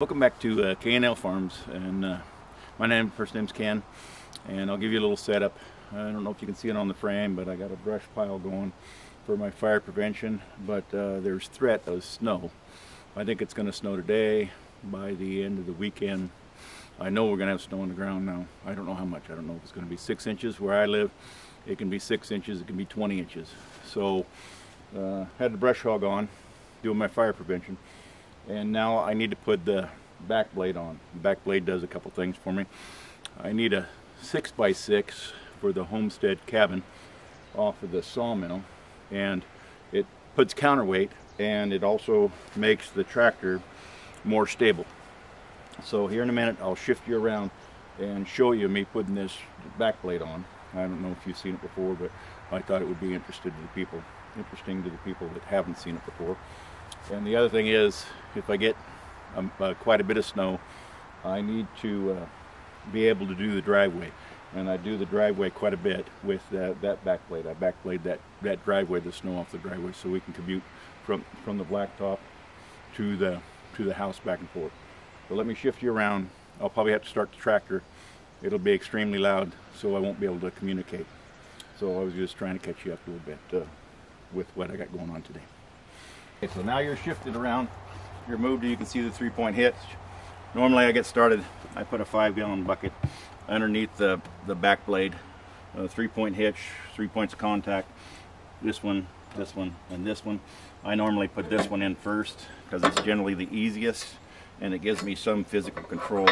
Welcome back to uh, Kaynell Farms, and uh, my name, first name's Ken, and I'll give you a little setup. I don't know if you can see it on the frame, but I got a brush pile going for my fire prevention, but uh, there's threat of snow. I think it's going to snow today. By the end of the weekend, I know we're going to have snow on the ground now. I don't know how much. I don't know if it's going to be six inches where I live. It can be six inches. It can be 20 inches. So, uh, had the brush hog on, doing my fire prevention and now I need to put the back blade on. The back blade does a couple things for me. I need a 6x6 for the homestead cabin off of the sawmill and it puts counterweight and it also makes the tractor more stable. So here in a minute I'll shift you around and show you me putting this back blade on. I don't know if you've seen it before but I thought it would be interested to the people, interesting to the people that haven't seen it before. And the other thing is, if I get um, uh, quite a bit of snow, I need to uh, be able to do the driveway. And I do the driveway quite a bit with that, that back blade. I back blade that, that driveway, the snow off the driveway, so we can commute from, from the blacktop to the, to the house back and forth. But let me shift you around. I'll probably have to start the tractor. It'll be extremely loud, so I won't be able to communicate. So I was just trying to catch you up a little bit uh, with what I got going on today. Okay, so now you're shifted around. You're moved you can see the three-point hitch. Normally I get started, I put a five-gallon bucket underneath the, the back blade. Uh, three-point hitch, three points of contact. This one, this one, and this one. I normally put this one in first because it's generally the easiest and it gives me some physical control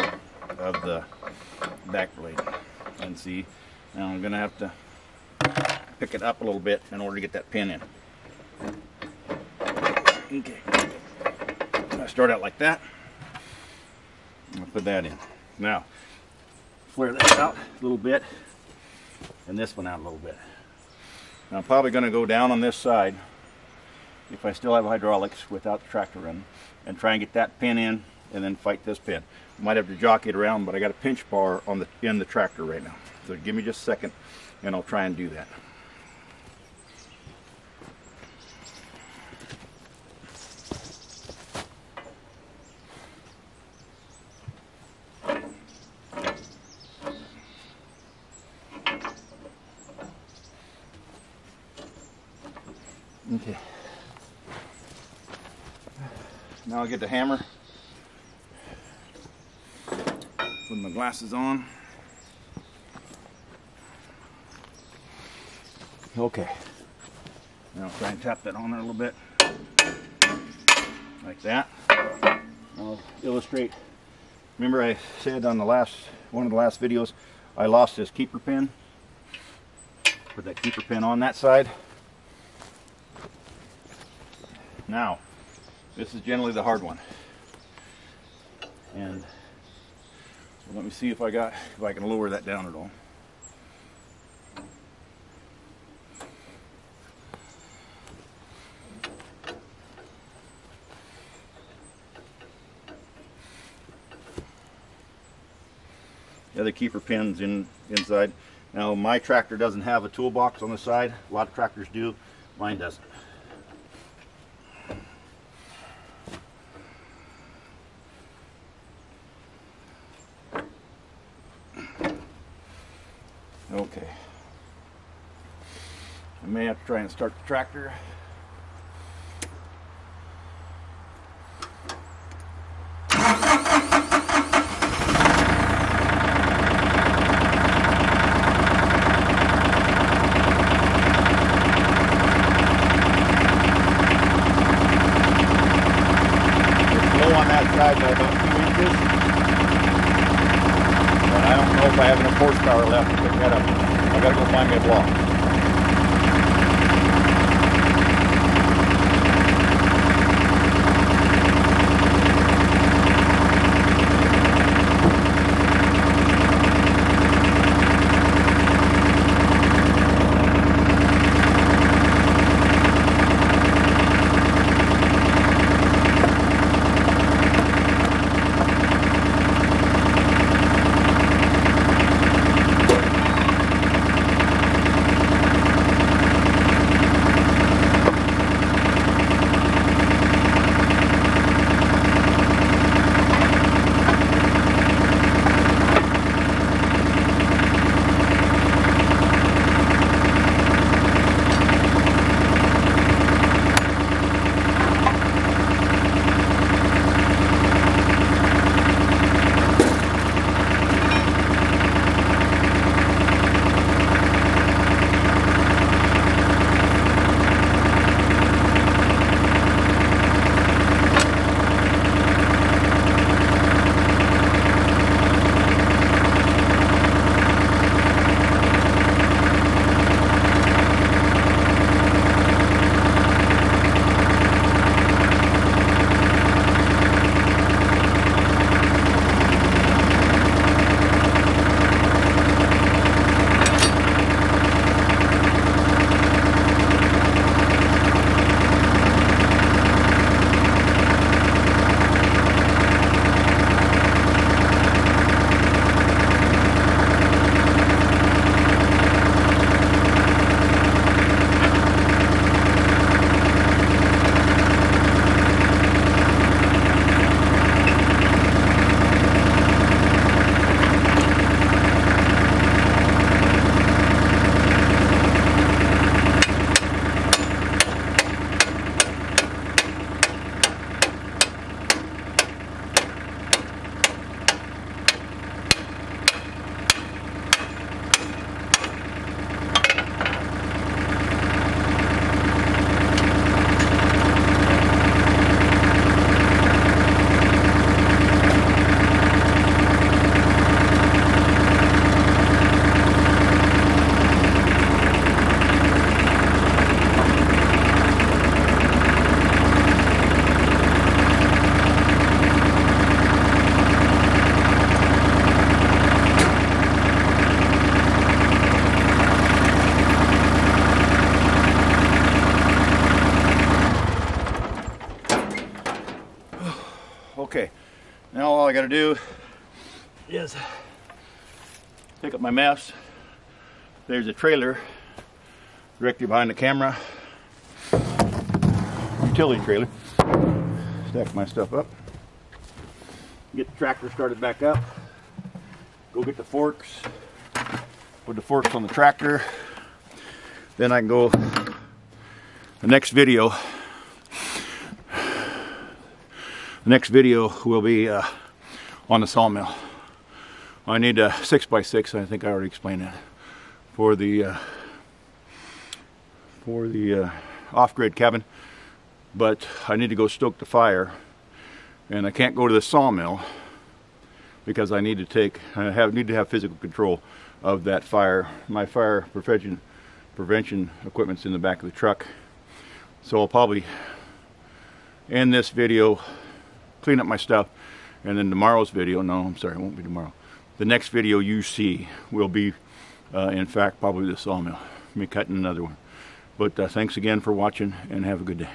of the back blade. And see, now I'm gonna have to pick it up a little bit in order to get that pin in. Okay. I start out like that. I'll put that in. Now, flare this out a little bit and this one out a little bit. Now I'm probably going to go down on this side if I still have hydraulics without the tractor running and try and get that pin in and then fight this pin. Might have to jockey it around, but I got a pinch bar on the in the tractor right now. So give me just a second and I'll try and do that. Okay. Now I'll get the hammer. Put my glasses on. Okay. Now try and tap that on there a little bit. Like that. I'll illustrate. Remember I said on the last one of the last videos I lost this keeper pin. Put that keeper pin on that side. Now, this is generally the hard one. And let me see if I got if I can lower that down at all. The other keeper pins in inside. Now my tractor doesn't have a toolbox on the side. A lot of tractors do. Mine doesn't. Okay. I may have to try and start the tractor. Horsepower left to pick that up. I gotta go find me a block. Now all I got to do is pick up my mess. There's a trailer directly behind the camera. Utility trailer. Stack my stuff up. Get the tractor started back up. Go get the forks. Put the forks on the tractor. Then I can go the next video the next video will be uh, on the sawmill. I need a 6x6, I think I already explained that, for the uh, for the uh, off-grid cabin. But I need to go stoke the fire, and I can't go to the sawmill because I need to take I have need to have physical control of that fire. My fire prevention prevention equipment's in the back of the truck, so I'll probably end this video clean up my stuff. And then tomorrow's video, no, I'm sorry, it won't be tomorrow. The next video you see will be, uh, in fact, probably the sawmill. Me cutting another one. But uh, thanks again for watching and have a good day.